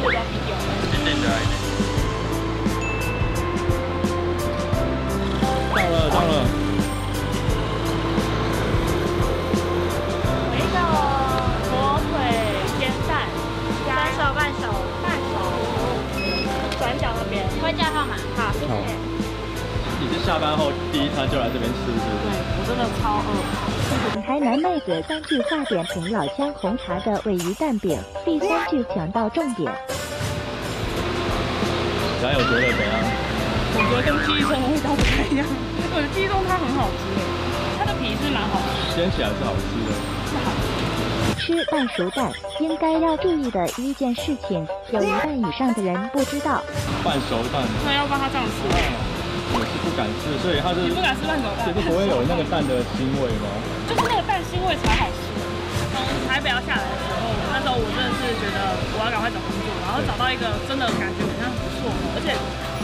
逼的。到了。到了，有一个火腿煎蛋，三手半手半手，转角那边会叫号码，好，谢谢。下班后第一餐就来这边吃是不对是？我真的超饿。台南妹子三句话点评老姜红茶的鲔鱼蛋饼，第三句讲到重点。然后有觉得怎样？我觉得跟记忆中的味道不太一样。我的记忆中它很好吃诶，它的皮是蛮好吃，煎起来是好吃的。是好吃。吃半熟蛋应该要注意的一件事情，有一半以上的人不知道。半熟蛋那要帮他这样吃，我是不敢吃，所以它是你不敢吃半熟蛋其实，不会有那个蛋的腥味吗？就是那个蛋腥味才好吃。从台北要下来的时候，那时候我真的是觉得我要赶快找工作，然后找到一个真的感觉好像不错，而且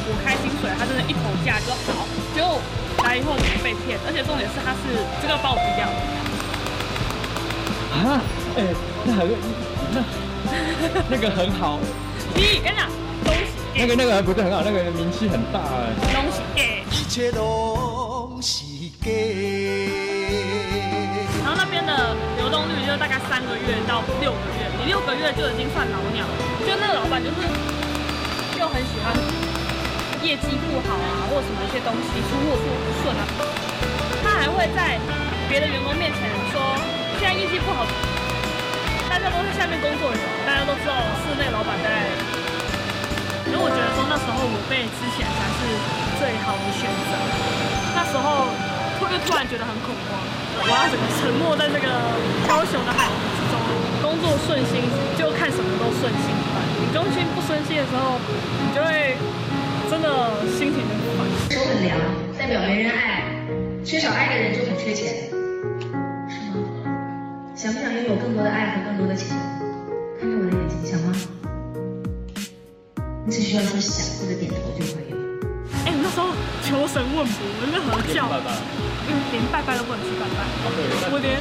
我开薪水，他真的一口价就好，结果来以后怎么被骗？而且重点是他是这个包低掉的。啊，哎、那很那那个很好，你跟你讲，东西那个那个不是很好，那个名气很大哎。东西给。一切拢是假。然后那边的流动率就大概三个月到六个月，你六个月就已经算老鸟了。就那个老板就是又很喜欢业绩不好啊，或什么一些东西出货出不顺啊，他还会在别的员工面前说现在业绩不好，大家都是下面工作人员，大家都知道突然觉得很恐慌，我要整个沉没在这个高雄的海洋之中，工作顺心就看什么都顺心吧。你中心不顺心的时候，你就会真的心情就不烦。手很凉，代表没人爱，缺少爱的人就很缺钱，是吗？想不想拥有更多的爱和更多的钱？看着我的眼睛，想吗？你只需要说想或者点头就可以了。哎、那时候求神问卜，任何教，拜拜。嗯，连拜拜都不能去拜拜。对，我连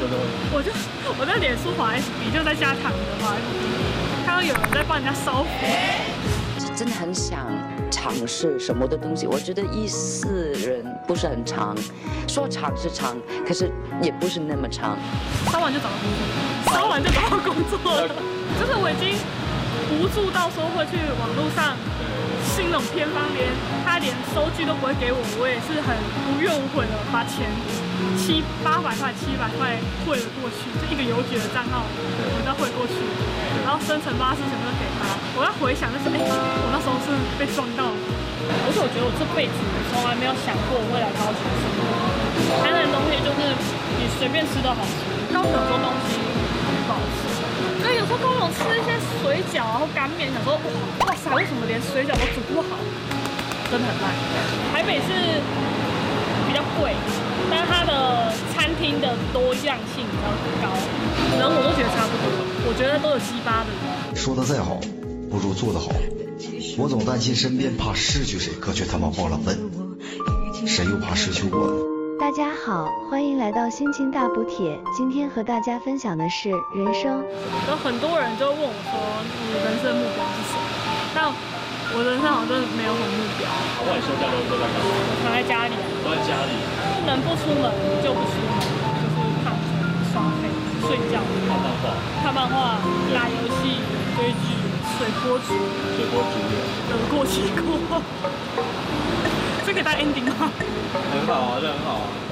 我就我在脸书滑 FB 就在家躺着滑 FB，看到有人在帮人家烧符，真的很想尝试什么的东西。我觉得一四人不是很长，说长是长，可是也不是那么长。烧完就找到工作，烧完就找到工作了，就是我已经无助到说会去网络上信那种偏方，连他连收据都不会给我，我也是很无怨无悔的把钱七八百块、七百块汇了过去，就一个邮局的账号，我再汇过去，然后生辰八字全部都给他。我要回想，就是哎、我那时候是被撞到，而且我觉得我这辈子从来没有想过我会来高雄生活。台南的东西就是你随便吃都好吃，高雄有时候东西不好吃。所以有时候然后干面，想说哇塞，为什么连水饺都煮不好？真的很烂。台北是比较贵，但是它的餐厅的多样性比较高，人我都觉得差不多，我觉得都有七八的。说的再好，不如做的好。我总担心身边怕失去谁，可却他妈忘了问，谁又怕失去我呢？大家好，欢迎来到心情大补帖。今天和大家分享的是人生。有很多人就问我说，你人生目标是什么？但我人生好像真的没有什么目标，那你休假都都在干嘛？躺在家里，都在家里能不出门就不出门，就是躺着耍废、睡觉、看漫画，看漫画、打游戏、追剧、水波煮、水波煮脸，得过且过。这可以当 ending 吗？很好啊，这很好啊。